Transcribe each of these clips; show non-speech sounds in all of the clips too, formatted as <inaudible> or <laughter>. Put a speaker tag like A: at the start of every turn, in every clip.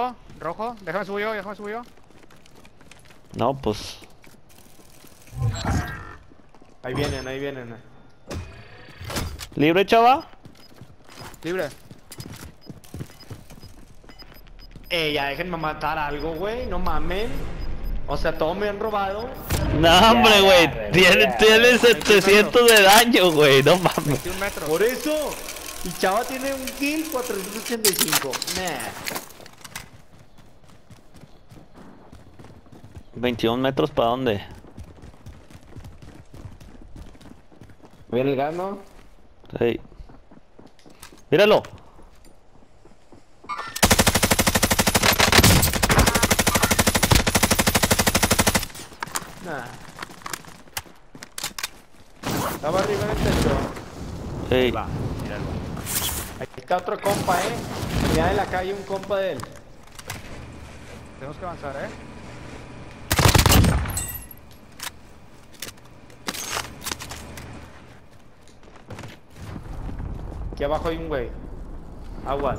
A: Oh, rojo, déjame subir yo, déjame subir yo.
B: No, pues.
C: Ahí vienen, ahí vienen.
B: ¿Libre, chava?
A: Libre.
C: Eh, ya déjenme matar algo, güey, no mamen. O sea, todos me han robado.
B: No, hombre, güey. Tiene, tiene 700 de daño, güey. No mames.
A: 21 metros.
C: Por eso. Y Chava tiene un kill 485. Nah.
B: 21 metros para dónde?
D: ¿Viene el gas, no?
B: Ey. Míralo.
C: Nah. Estaba arriba en el techo.
B: Ey.
A: Va, míralo.
C: Ahí está otro compa, eh. Allá en la calle un compa de él.
A: Tenemos que avanzar, eh.
C: Aquí abajo hay un güey. Aguas.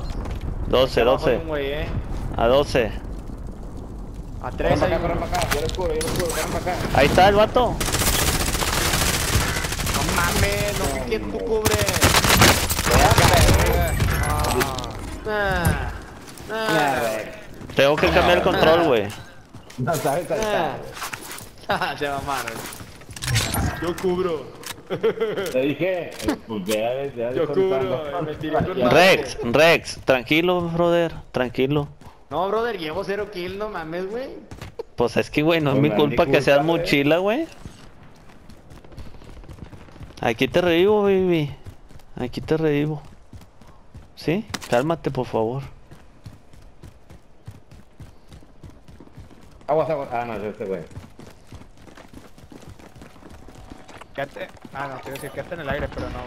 B: 12,
C: Aquí abajo hay
B: 12.
C: un güey, eh.
B: A 12.
C: A
D: Corran
C: tres hay
D: para acá,
C: un...
D: corran para acá. Yo lo cubro, yo lo cubro, corran para acá.
B: Ahí está el vato.
C: No mames, no sé quién tú cubres. Ah. Ah.
D: güey.
B: Tengo que cambiar el control, güey.
D: No sabes.
C: Ah. <laughs> Se mamaron. Yo cubro. <laughs>
D: Te dije, eh, pues ya ves, ya
C: Yo.
B: Rex, Rex. Tranquilo, brother. Tranquilo.
C: No, brother, llevo cero kill, no mames, güey.
B: Pues es que, güey, no es
D: Pues
B: mi
D: no,
B: culpa
D: ni
B: que seas
D: culpa,
B: mochila, güey. Aquí te revivo, baby. Aquí te revivo. ¿Sí? Cálmate, por favor.
D: Aguas, aguas. Ah, no, es este güey.
A: Quédate. Ah, no, quiero decir, quédate en el aire, pero no,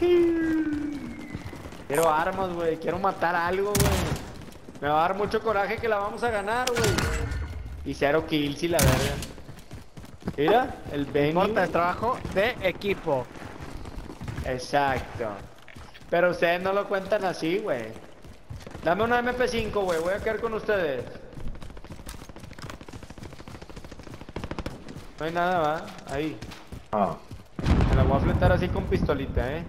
A: güey.
C: Quiero armas, güey. Quiero matar algo, güey. Me va a dar mucho coraje que la vamos a ganar, güey. Y cero kills y la verga. Mira, el
A: No
C: Benny.
A: importa, es trabajo de equipo.
C: Exacto. Pero ustedes no lo cuentan así, güey. Dame una MP5, güey. Voy a quedar con ustedes. No hay nada, va. Ahí. La voy a fletar así con pistolita, eh.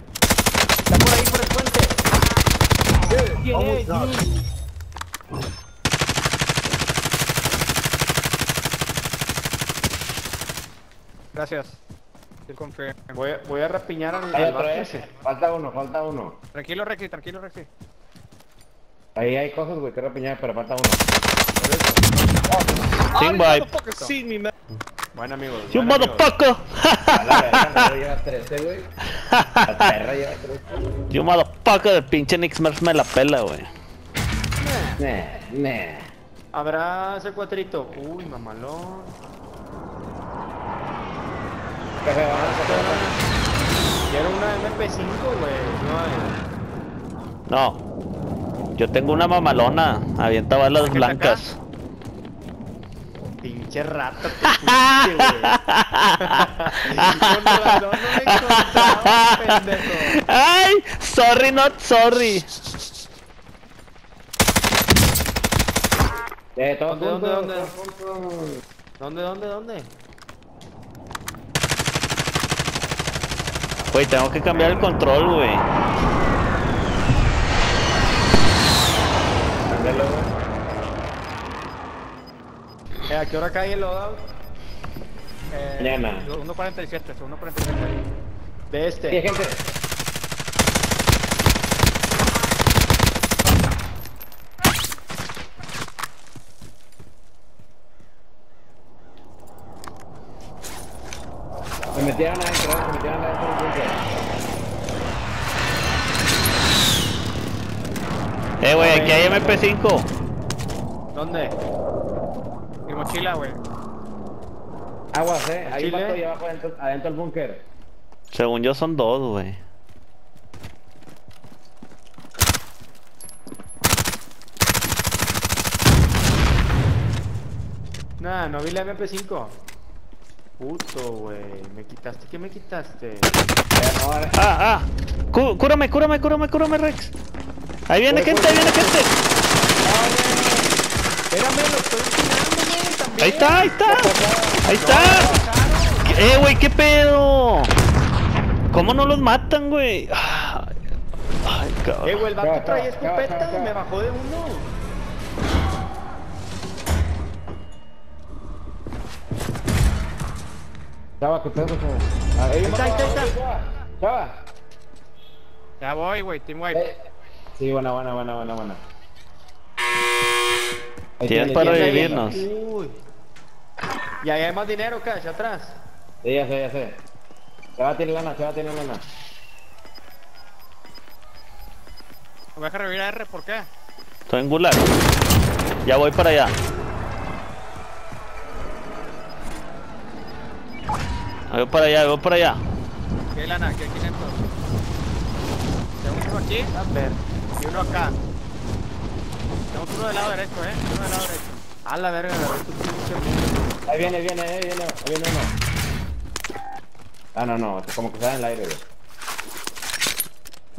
C: Está por ahí, por el puente. Yeah.
A: Gracias.
C: Voy a, voy a rapiñar al,
D: otro ese. Falta uno, falta uno.
A: Tranquilo, Rexy, tranquilo, Rexy.
D: Ahí hay cosas, güey, que repiñar, pero falta uno.
B: Team vibe.
A: Sí, mi
C: Bueno, amigos.
B: You
C: buen
B: motherfucker.
D: A la verga, no lleva 13, güey. La perra lleva 13.
B: You motherfucker. El pinche Nick Smurf me la pela, güey.
D: Nah, nah.
C: Habrá ese cuatrito. Uy, mamalón.
D: Que se van a sacar.
C: Quiero una MP5, güey. No.
B: No. Yo tengo una mamalona. Avienta balas
A: ¿Qué
B: blancas.
C: Pinche rato que fuiste, güey. Con razón no me encontraba, pendejo.
B: Ay, sorry, not sorry.
D: Eh, todos
C: ¿Dónde,
D: juntos,
C: dónde,
D: juntos.
C: ¿Dónde, dónde, dónde?
B: Güey, tengo que cambiar el control, güey.
D: Ándale, güey.
C: Eh, ¿A qué hora cae el loadout?
A: Eh,
D: Mañana.
A: 1.47, 1.47.
C: De
D: Sí,
C: este.
D: gente. Me metieron adentro, me metieron adentro del búnker.
B: Eh, güey, aquí hay MP5.
C: ¿Dónde?
A: Mochila, güey.
D: Aguas, eh. Ahí
C: Chile.
D: mato y abajo adentro, adentro del búnker.
B: Según yo son dos, güey.
C: Nah, no vi la MP5. Puto, güey. Me quitaste. ¿Qué me quitaste?
B: Ah, ah. Cú- cúrame, cúrame, cúrame, cúrame, Rex. Ahí viene gente, ahí viene gente.
C: Espérame, lo estoy empinando, güey, también.
B: Ahí está, ahí está. Ahí está. Eh, güey, ¿qué pedo? ¿Cómo no los matan, güey? Ay, ay,
C: Eh,
B: cabrón.
C: güey, el vato traía escopeta,
D: acá.
C: me bajó de uno.
D: Chava, ¿qué pedo, chava? Ah, Ahí
C: Ahí está, ahí está, ahí está.
D: Chava.
A: Ya voy, güey, team wipe.
D: Eh. Sí, buena, buena, buena, buena, buena.
B: Tienes
D: tiene,
B: para.
C: Uy. Y ahí hay más dinero, cash, atrás.
D: Sí, ya sé, ya sé. Chava tiene lana, Chava tiene lana.
A: Me deja revivir a R, ¿por qué?
B: Estoy en gulag. Ya voy para allá. Voy para allá, voy para allá.
A: ¿Qué lana? ¿Qué 500? Tenemos uno aquí
C: A ver.
A: y uno acá. Tenemos uno del lado derecho, eh. Uno del lado derecho.
C: A la verga, tu pinche mundo.
D: Ahí viene, viene, ahí viene, ahí viene uno. Ah, no, no, como que está en el aire, güey.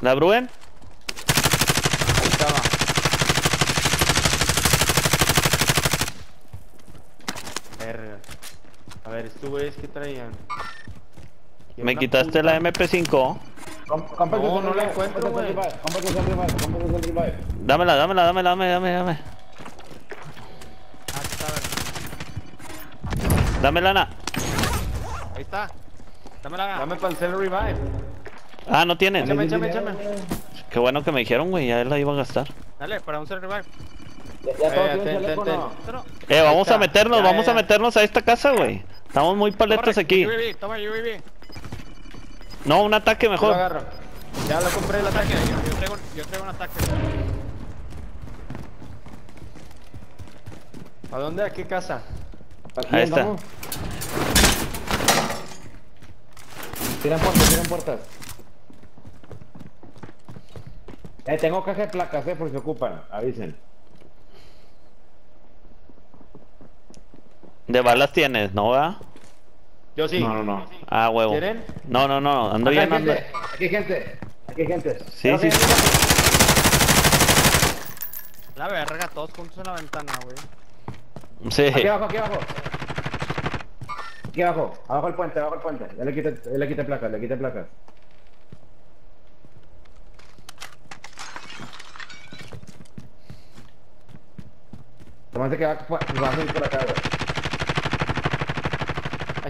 B: ¿La Bruen?
C: Ahí estaba. Verga. A ver, estos güeyes que traían.
B: Me quitaste
C: puta-
B: la MP5.
C: No,
D: el
C: no la
D: revive,
C: encuentro, güey.
D: el revive.
B: Dámela, dámela, dámela, dame, dame, dame.
A: Ah, aquí está, a ver.
B: Dame lana.
A: Ahí está. Dame la
C: Dame para el Revive.
B: Ah, no tienen.
C: Échame, échame, échame.
B: Qué bueno que me dijeron, güey. Ya la iba a gastar.
A: Dale, para un cell revive.
D: Ya, ya todos
C: Eh,
D: tienen
C: ten, ten,
D: teléfono.
A: Otro.
B: Eh, vamos a meternos,
C: Ya,
B: vamos
C: ya,
B: a meternos a esta casa, güey. Estamos muy paletas
A: Corre,
B: aquí.
A: UAV, toma UAV.
B: No, un ataque
C: Yo lo
B: mejor.
C: agarro. Ya lo compré el
A: Ataque, yo, yo traigo, yo traigo un ataque.
C: ¿A dónde? ¿A qué casa?
D: Aquí
B: Ahí está.
D: Tiran puertas, tiran puertas. Eh, tengo caja de placas, eh, por si ocupan. Avisen.
B: De balas tienes, ¿no, va?
C: Yo sí.
D: No, no, no.
B: Ah, huevo.
C: ¿Quieren?
B: No, no, no. Ando bien, ando.
D: aquí hay gente. Aquí hay gente.
B: Sí, sí,
D: que-
A: La verga, todos juntos en la ventana, güey.
B: Sí.
D: Aquí abajo, aquí abajo. Aquí abajo, abajo el puente, abajo el puente. Ya le quité, ya le quité placas, le quité placas. Tomate que va, va a salir por acá, güey.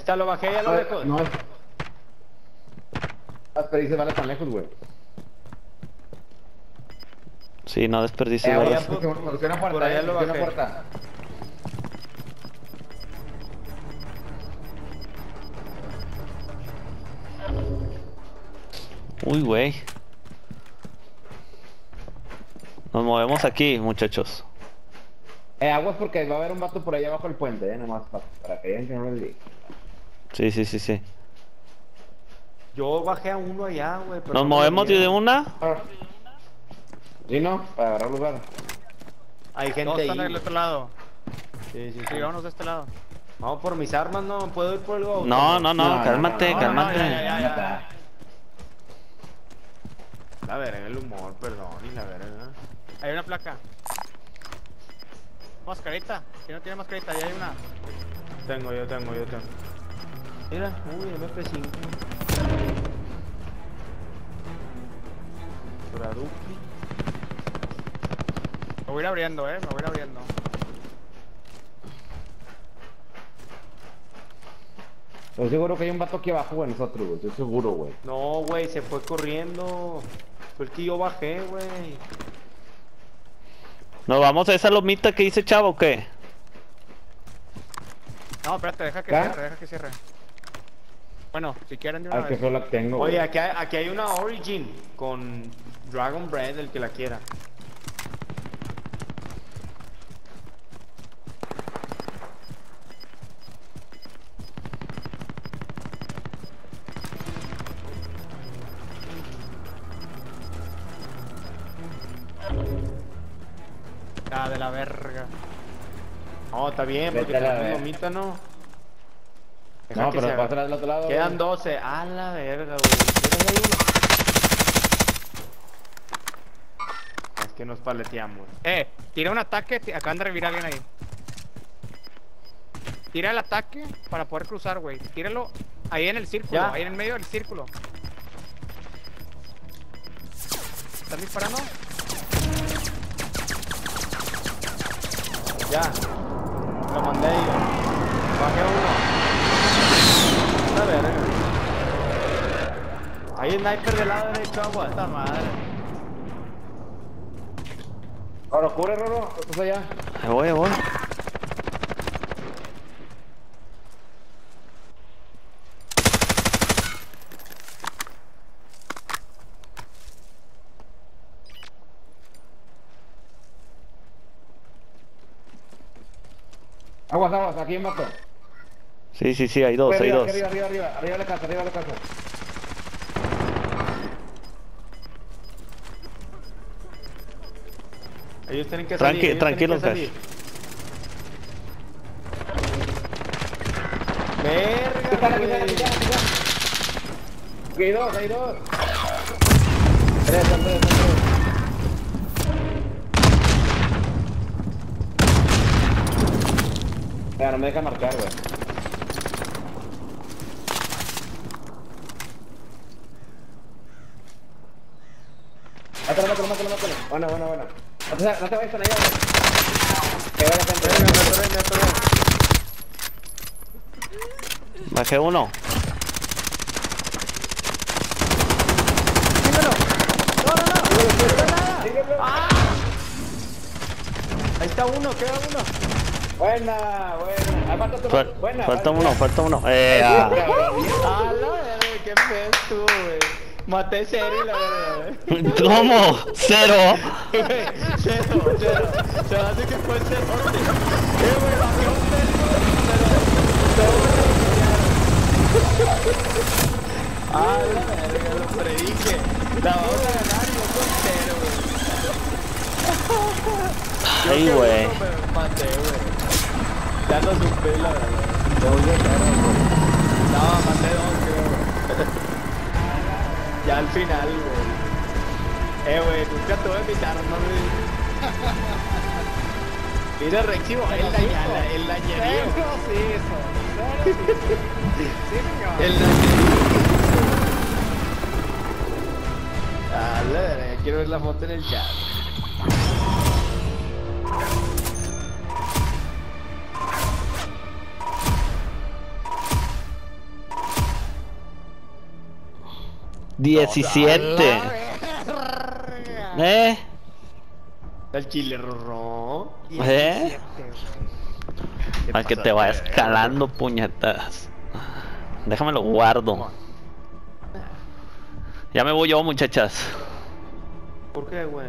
C: Está, lo bajé ya lo lejos.
D: No es. Las perdices vale tan lejos, güey.
B: Sí, no desperdicies
D: Eh,
B: balas.
D: por- por una puerta,
C: por allá
D: eh,
C: lo
D: por una
C: bajé.
D: puerta.
B: Uy, güey. Nos movemos aquí, muchachos.
D: Eh, aguas porque va a haber un vato por ahí abajo del puente, eh, nomás para, para que vean que no le di.
B: Sí, sí, sí, sí.
C: Yo bajé a uno allá, güey. pero
B: Nos
C: no
B: movemos de una.
D: Ah. ¿Sí, no? Para agarrar lugar.
C: Hay gente
A: Todos
C: ahí.
A: están del
C: güey.
A: otro lado.
C: Sí, sí,
A: Sí,
C: sí.
A: vámonos de este lado.
C: Vamos por mis armas, no. ¿Puedo ir por el auto?
B: No, no, no, cálmate, cálmate.
A: no, ya, ya, ya.
C: La verga, el humor, perdón. Y la verga.
A: Hay una placa. Mascarita. ¿Quién no tiene mascarita? Ahí hay una.
C: Tengo, yo tengo, yo tengo. Mira, uy, MP5. Traduki.
A: Me voy a ir abriendo, eh. Me voy a ir abriendo.
D: Estoy seguro que hay un vato aquí abajo, güey, nosotros, güey. Estoy seguro, güey.
C: No, güey, se fue corriendo. Fue el que yo bajé, güey.
B: ¿Nos vamos a esa lomita que dice chavo o qué?
A: No, espérate, deja que
D: ¿Qué?
A: cierre, deja que cierre. Bueno, si quieren de una
D: que solo la tengo.
C: Oye, aquí hay, aquí hay una Origin con Dragon Bread, el que la quiera.
A: Ah, de la verga.
C: No, está bien, porque
D: verga.
C: lomita, ¿no? Deja
D: No,
C: que
D: pero
C: se
D: pasa del otro lado.
C: Quedan
D: güey.
C: 12. A la verga, güey. Hay uno. Ahí que nos paleteamos.
A: Eh, tira un ataque. Acaban de revivir a alguien ahí. Tira el ataque para poder cruzar, güey. Tíralo ahí en el círculo,
C: Ya.
A: ahí en el medio del círculo. ¿Están disparando?
C: Ya. Lo mandé ahí. Bajé uno. A ver, Hay sniper del lado derecho, agua. Esta madre.
D: Roro, cubre, Roro. ¿Estás allá?
B: Ahí voy, ahí voy.
D: Aguas, aguas, aquí en mato.
B: Sí, sí, sí, hay dos, hay
D: arriba,
B: dos.
D: Arriba, arriba, arriba, arriba de la casa, arriba de la casa.
C: Ellos tienen que
B: Tranqui-
C: salir. tienen que salir. Verga,
D: hay dos, hay dos. Tres, tres, son tres. Ya, no me deja marcar, güey. Mátalo, mátalo, mátalo, mátalo. Bueno, bueno, bueno. No te, no te vayas con ella. Que vaya.
C: Verga, me atoré, me atoré.
B: Bajé uno.
C: Ahí está uno, queda uno.
D: Buena, buena. Ah, falta otro.
B: Fal-
D: buena,
B: falta uno, falta uno. Eh, <laughs> ah.
C: A la verga, qué feo estuvo, güey. Maté serio, la güey.
B: ¿Cómo? Cero.
C: Güey, Cero, cero. Se hace que fue cero. Eh, güey, bajé un pero... Ah, la verga, lo predije. La vamos a ganar y yo con cero, güey.
B: Ay, güey.
C: maté, güey. Ya no supe, la verdad. No, maté dos, creo. Ya al final, güey. Eh, güey, nunca tuve mi arma, güey. <laughs> Mira, Rexy, el dañala, el dañarío.
A: sí, eso. Sí, señor.
C: El dañarío. Ah, la <laughs> verga, quiero ver la foto en el chat.
B: Diecisiete. ¿Eh?
C: El chile rorró.
B: ¿Eh? Para que te vayas calando, puñetas. Déjame lo guardo. Ya me voy yo, muchachas.
C: ¿Por qué, güey?